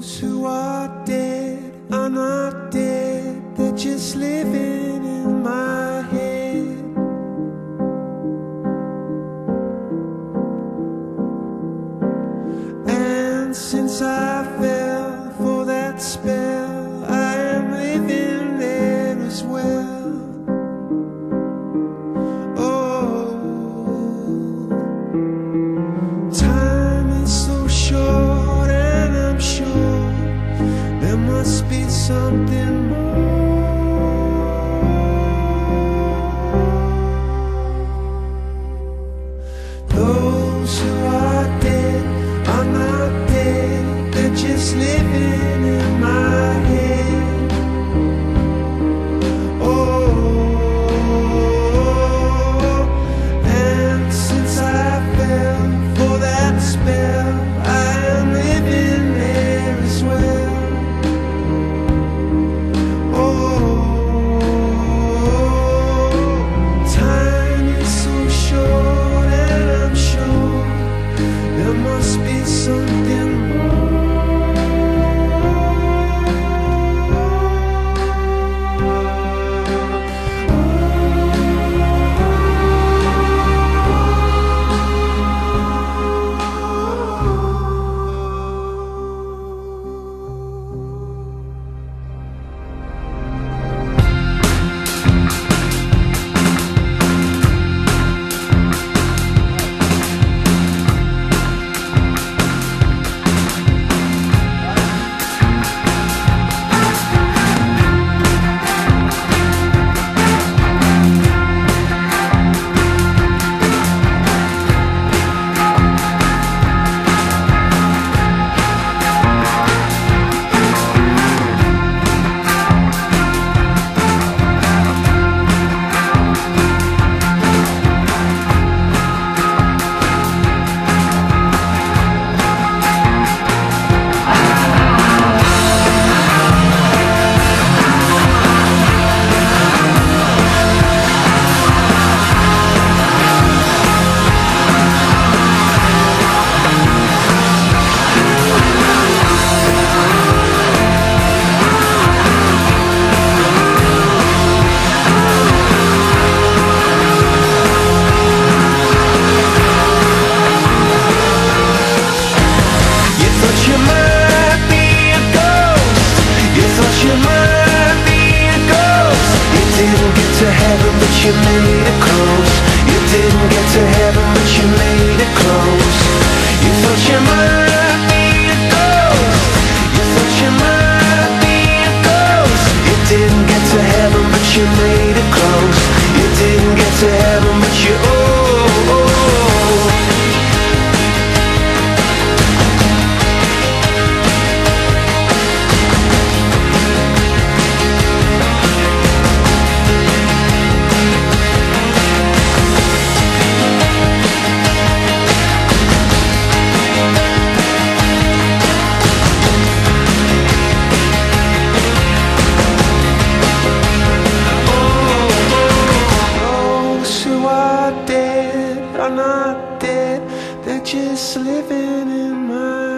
Those who are dead are not dead, they're just living in my head. And since I've living in my didn't get to heaven, but you made it close. You didn't get to heaven, but you made it close. just living in my